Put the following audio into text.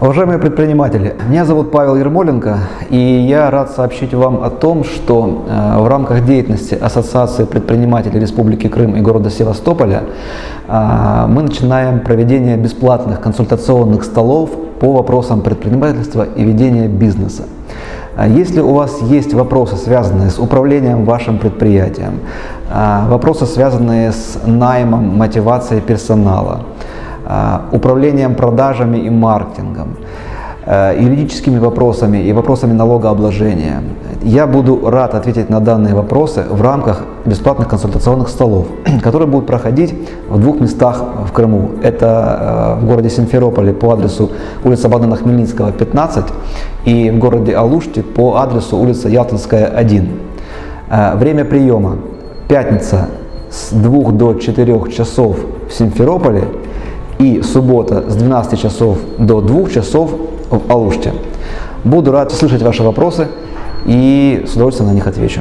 Уважаемые предприниматели, меня зовут Павел Ермоленко, и я рад сообщить вам о том, что э, в рамках деятельности Ассоциации предпринимателей Республики Крым и города Севастополя э, мы начинаем проведение бесплатных консультационных столов по вопросам предпринимательства и ведения бизнеса. Э, если у вас есть вопросы, связанные с управлением вашим предприятием, вопросы, связанные с наймом, мотивацией персонала, управлением продажами и маркетингом, э, юридическими вопросами и вопросами налогообложения. Я буду рад ответить на данные вопросы в рамках бесплатных консультационных столов, которые будут проходить в двух местах в Крыму. Это э, в городе Симферополе по адресу улица Богдана Хмельницкого, 15, и в городе Алуште по адресу улица Ялтинская, 1. Время приема пятница с 2 до 4 часов в Симферополе и суббота с 12 часов до 2 часов в Алуште. Буду рад услышать ваши вопросы и с удовольствием на них отвечу.